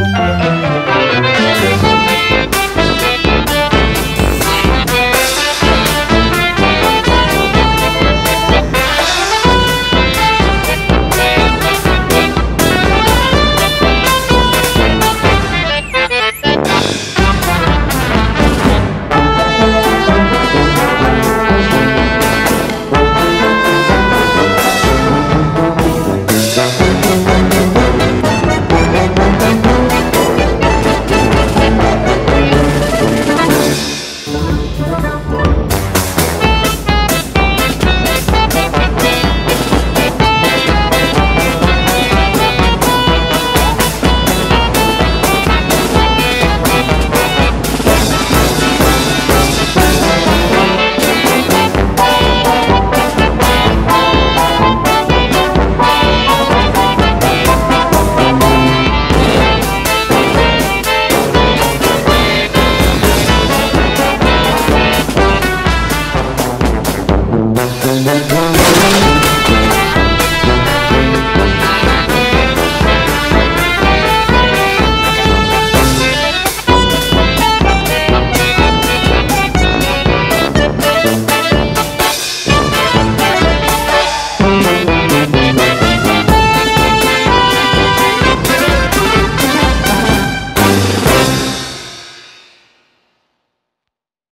you.